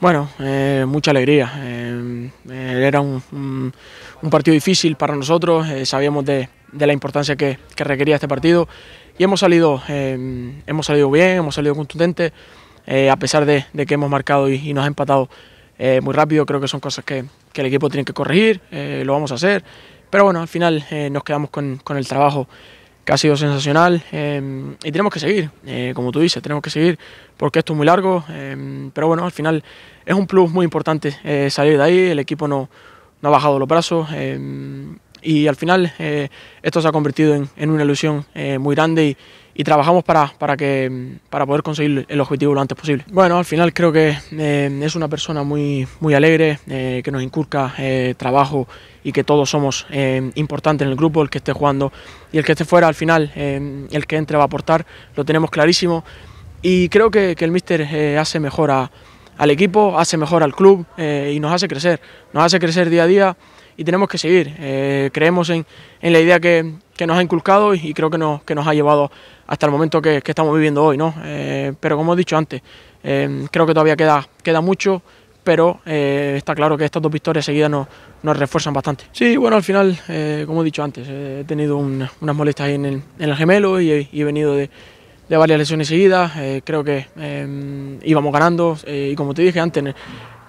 Bueno, eh, mucha alegría. Eh, eh, era un, partido difícil para nosotros, sabíamos de, la importancia que, que, requería este partido y hemos salido, hemos salido bien, hemos salido contundentes, a pesar de, que hemos marcado y, nos ha empatado muy rápido, creo que son cosas que, el equipo tiene que corregir, lo vamos a hacer, pero bueno, al final nos quedamos con el trabajo que ha sido sensacional eh, y tenemos que seguir, eh, como tú dices, tenemos que seguir porque esto es muy largo, eh, pero bueno, al final es un plus muy importante eh, salir de ahí, el equipo no, no ha bajado los brazos eh, y al final eh, esto se ha convertido en, en una ilusión muy grande y, y trabajamos para, para, que, para poder conseguir el objetivo lo antes posible. Bueno, al final creo que eh, es una persona muy, muy alegre, eh, que nos inculca eh, trabajo y que todos somos importantes en el grupo, el que esté jugando y el que esté fuera al final, el que entre va a aportar, lo tenemos clarísimo y creo que, que el míster hace mejor a, al equipo, hace mejor al club y nos hace crecer, nos hace crecer día a día y tenemos que seguir. Eh, creemos en, en, la idea que, que, nos ha inculcado y, creo que nos, que nos, ha llevado hasta el momento que, estamos viviendo hoy. ¿no? Eh, pero como he dicho antes, eh, creo que todavía queda, queda mucho, pero eh, está claro que estas dos victorias seguidas nos, nos refuerzan bastante. Sí, bueno, al final, como he dicho antes, he tenido un, unas molestias ahí en el, en el gemelo y he venido de, de, varias lesiones seguidas. creo que íbamos ganando y como te dije antes,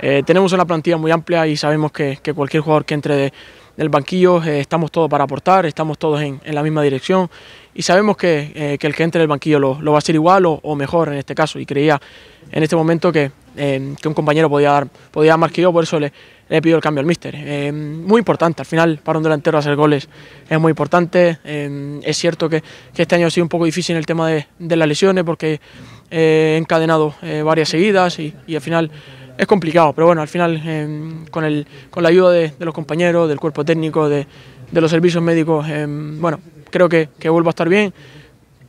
eh, tenemos una plantilla muy amplia y sabemos que, que cualquier jugador que entre de, del banquillo eh, estamos todos para aportar, estamos todos en, en la misma dirección y sabemos que, eh, que, el que entre del banquillo lo, lo va a hacer igual o, mejor en este caso y creía en este momento que, eh, que un compañero podía dar, podía dar más que yo, por eso le, le pido el cambio al míster. Eh, muy importante, al final para un delantero hacer goles es muy importante. Eh, es cierto que, este año ha sido un poco difícil en el tema de, las lesiones porque he encadenado varias seguidas y, al final es complicado, pero bueno, al final eh, con, el, con la ayuda de, los compañeros, del cuerpo técnico, de, los servicios médicos, eh, bueno, creo que, vuelvo a estar bien.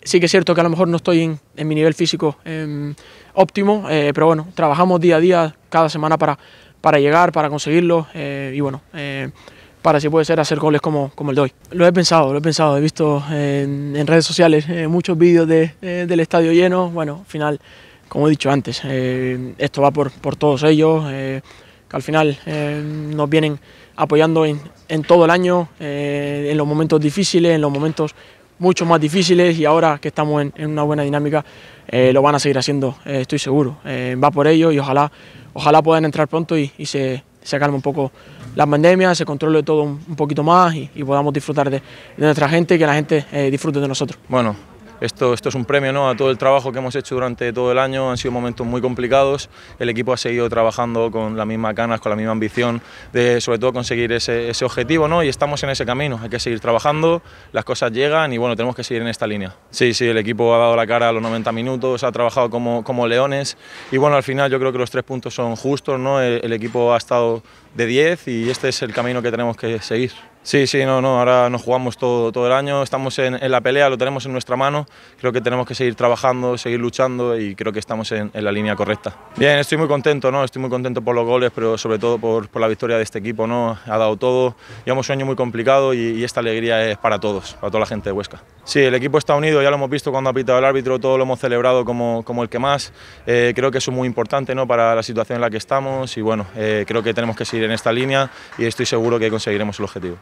Sí que es cierto que a lo mejor no estoy en, mi nivel físico eh, óptimo, pero bueno, trabajamos día a día, cada semana para, para llegar, para conseguirlo y bueno, para si puede ser hacer goles como, como el de hoy. Lo he pensado, lo he pensado, he visto en, redes sociales muchos vídeos de, del estadio lleno, bueno, al final como he dicho antes, eh, esto va por, por todos ellos, eh, que al final eh, nos vienen apoyando en, en todo el año, eh, en los momentos difíciles, en los momentos mucho más difíciles y ahora que estamos en, una buena dinámica eh, lo van a seguir haciendo, estoy seguro. va por ello y ojalá, ojalá puedan entrar pronto y, se, se calme un poco la pandemia, se controle todo un, poquito más y, podamos disfrutar de, de, nuestra gente y que la gente disfrute de nosotros. Bueno, esto, esto, es un premio ¿no? a todo el trabajo que hemos hecho durante todo el año, han sido momentos muy complicados, el equipo ha seguido trabajando con la misma ganas, con la misma ambición de sobre todo conseguir ese, ese, objetivo ¿no? y estamos en ese camino, hay que seguir trabajando, las cosas llegan y bueno, tenemos que seguir en esta línea. Sí, sí, el equipo ha dado la cara a los 90 minutos, ha trabajado como, como leones y bueno, al final yo creo que los tres puntos son justos, ¿no? el, el equipo ha estado de 10 y este es el camino que tenemos que seguir. Sí, sí, no, no, ahora nos jugamos todo, todo el año, estamos en, en, la pelea, lo tenemos en nuestra mano, creo que tenemos que seguir trabajando, seguir luchando y creo que estamos en, en la línea correcta. Bien, estoy muy contento, ¿no? estoy muy contento por los goles, pero sobre todo por, por la victoria de este equipo, ¿no? ha dado todo, llevamos un año muy complicado y, esta alegría es para todos, para toda la gente de Huesca. Sí, el equipo está unido, ya lo hemos visto cuando ha pitado el árbitro, todo lo hemos celebrado como, como el que más, eh, creo que eso es muy importante ¿no? para la situación en la que estamos y bueno, eh, creo que tenemos que seguir en esta línea y estoy seguro que conseguiremos el objetivo.